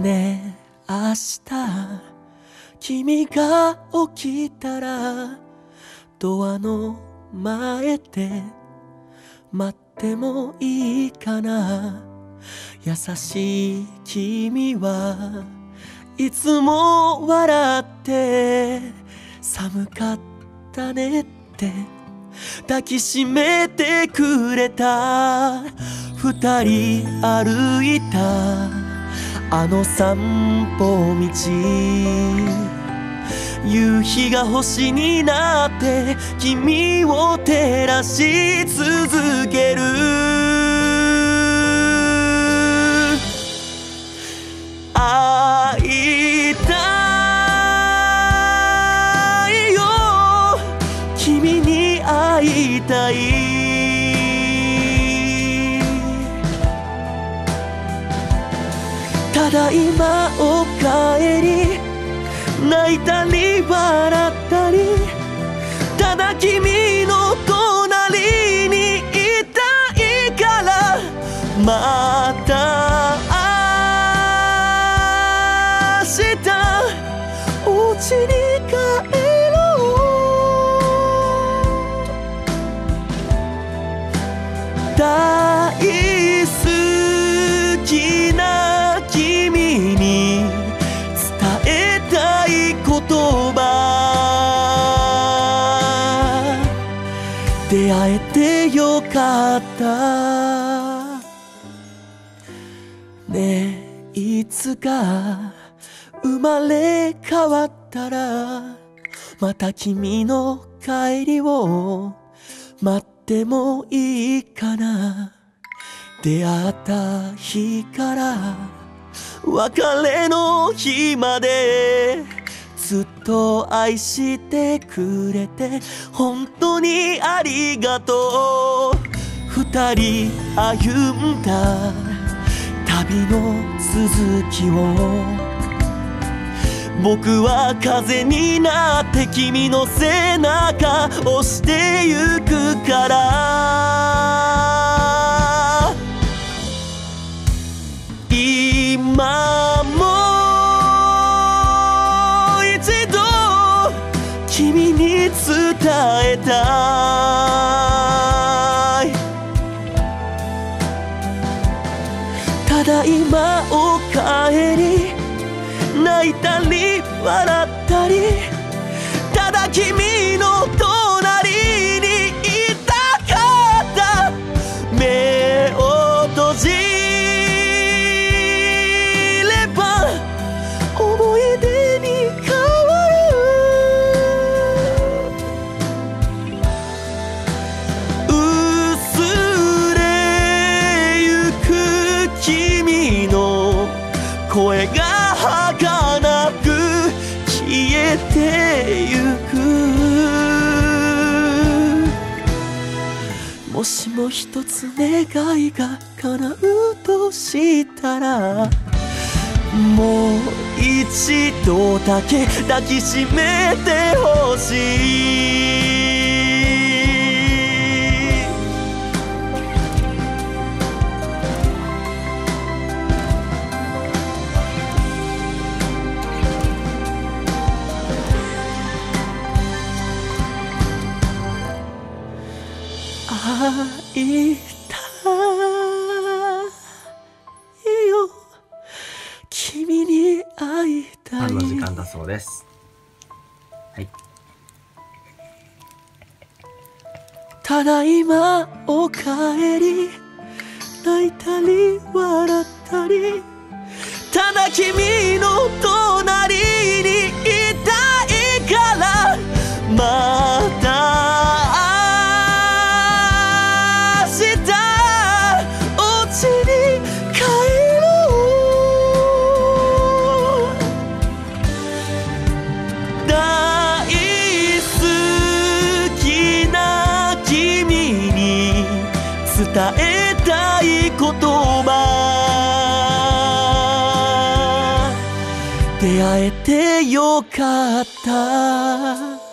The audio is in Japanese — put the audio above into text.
ね。え明日君が起きたらドアの前で待ってもいいかな。優しい君はいつも笑って寒かったねって抱きしめてくれた。二人歩いた。あの散歩道。夕日が星になって君を照らし続ける。会いたいよ。君に会いたい。ただいまおかえり。泣いたり笑ったり。ただ君の隣にいたいから。また明日。お家に帰ろう。大出会えてよかった。ねえいつか生まれ変わったらまた君の帰りを待ってもいいかな。出会った日から別れの日まで。ずっと愛してくれて本当にありがとう。二人歩んだ旅の続きを。僕は風になって君の背中押してゆくから。今えたい。ただいまおかえり泣いたり笑ったり。もしも一つ願いが叶うとしたらもう一度だけ抱きしめてほしい。会いたいよ。君に会いたい。の時間だそうです。はい。ただいまおかえり。泣いたり笑ったり。ただ君伝えたい言葉。出会えてよかった。